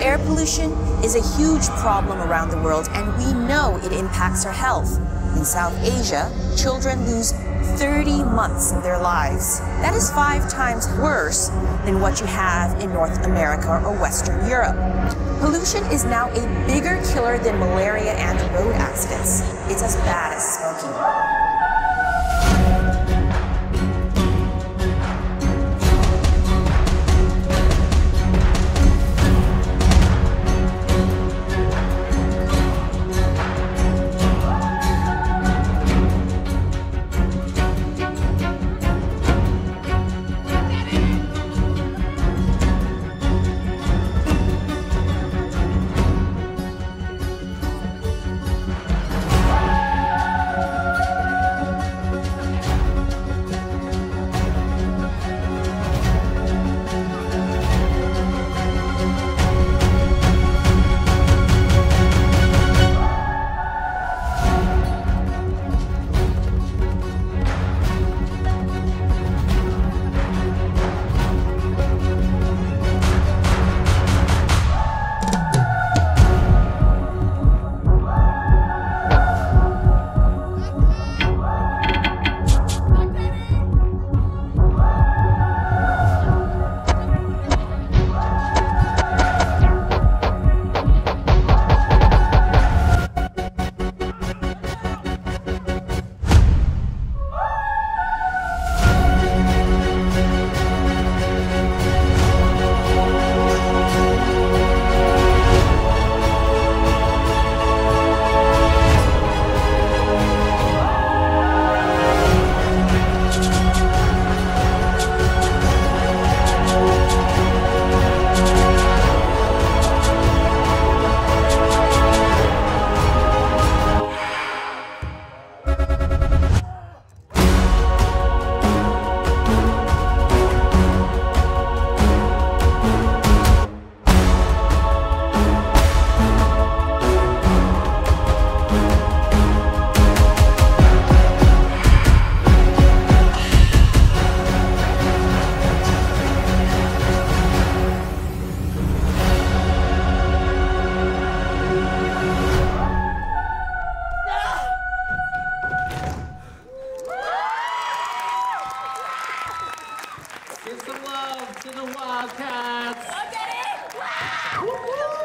Air pollution is a huge problem around the world, and we know it impacts our health. In South Asia, children lose 30 months of their lives. That is five times worse than what you have in North America or Western Europe. Pollution is now a bigger killer than malaria and road accidents. It's as bad as smoking. to the Wildkatz. Go get it!